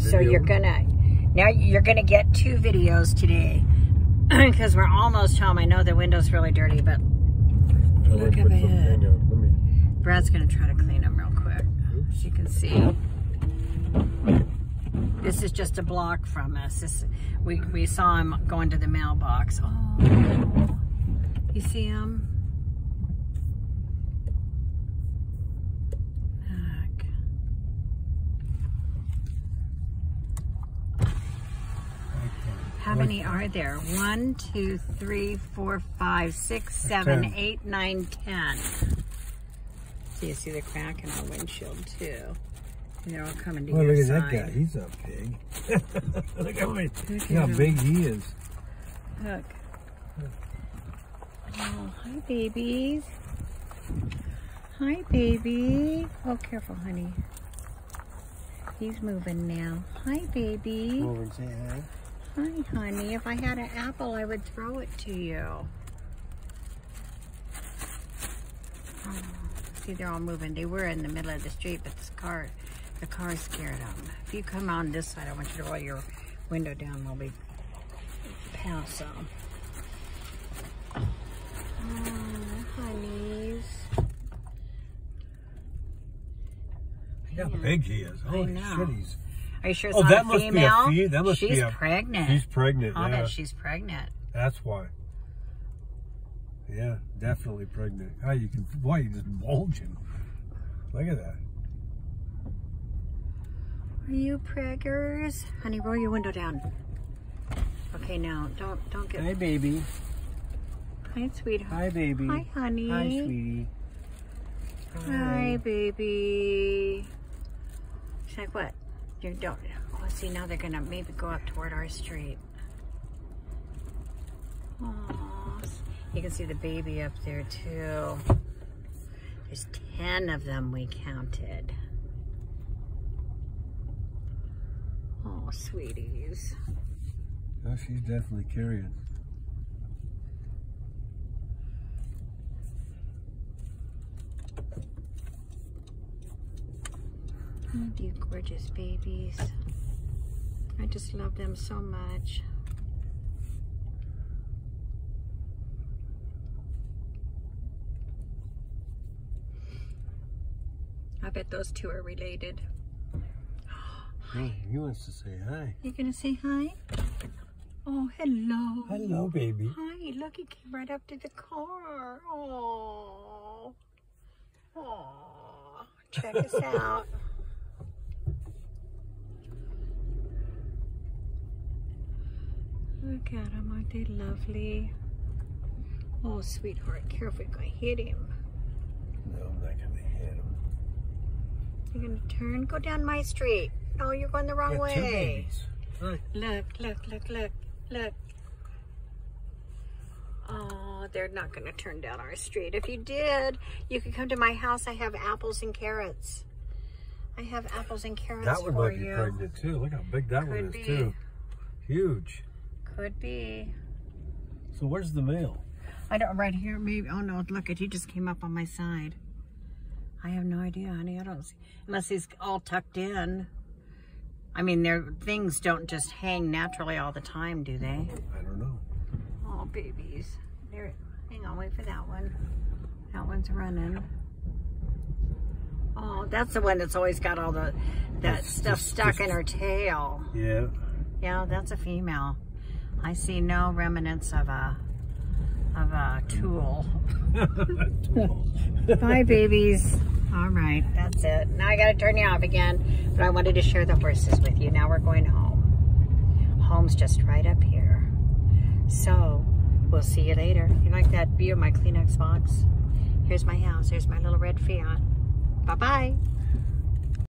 So you're gonna now you're gonna get two videos today because we're almost home. I know the window's really dirty, but look at my head. Brad's gonna try to clean them real quick, so you can see. This is just a block from us. This, we we saw him going to the mailbox. Oh, you see him? Look. How many are there? One, two, three, four, five, six, seven, Ten. eight, nine, ten. So you see the crack in our windshield too. And they're all coming to Oh, look at side. that guy. He's a pig. look how, many, Look look how him. big he is. Look. Oh, hi, babies. Hi, baby. Oh, careful, honey. He's moving now. Hi, baby. Over and say hi. Hi, honey. If I had an apple, I would throw it to you. Oh, see, they're all moving. They were in the middle of the street, but this car, the car scared them. If you come on this side, I want you to roll your window down while we pass them. Oh, honeys. Look how big he is. Holy shit, he's... Are you sure it's Oh, not that a must be a female? fe- that must she's be a- pregnant. She's pregnant, I'll yeah. she's pregnant. That's why. Yeah, definitely pregnant. Oh, you can... Why, you just bulging. Look at that. Are you preggers? Honey, roll your window down. Okay, now don't don't get. Hi, baby. Hi, sweetheart. Hi, baby. Hi, honey. Hi, sweetie. Hi, baby. She's like, what? You don't. Oh, see, now they're gonna maybe go up toward our street. Oh, you can see the baby up there too. There's ten of them we counted. Oh, sweeties. Oh, she's definitely carrying. Oh, you gorgeous babies. I just love them so much. I bet those two are related. Hey, he wants to say hi. You gonna say hi? Oh, hello. Hello, baby. Hi, look, he came right up to the car. Oh. Oh. Check us out. Look at him, aren't they lovely? Oh, sweetheart, careful, you're gonna hit him. No, I'm not going to hit him. You're gonna turn, go down my street. No, you're going the wrong two way. babies. Right. Look, look, look, look, look. Oh, they're not going to turn down our street. If you did, you could come to my house. I have apples and carrots. I have apples and carrots That one for might be you. pregnant too. Look how big that one is be. too. Huge. Could be. So where's the male? I don't, right here, maybe. Oh no, look at, he just came up on my side. I have no idea, honey. I don't see, unless he's all tucked in. I mean, their things don't just hang naturally all the time, do they? I don't know. Oh, babies. There. Hang on, wait for that one. That one's running. Oh, that's the one that's always got all the that That's stuff stuck in her tail. Yeah. Yeah, that's a female. I see no remnants of a of a tool. Bye, babies. All right, that's it. Now I gotta turn you off again, but I wanted to share the horses with you. Now we're going home. Home's just right up here. So, we'll see you later. You like that view of my Kleenex box? Here's my house. Here's my little red Fiat. Bye-bye.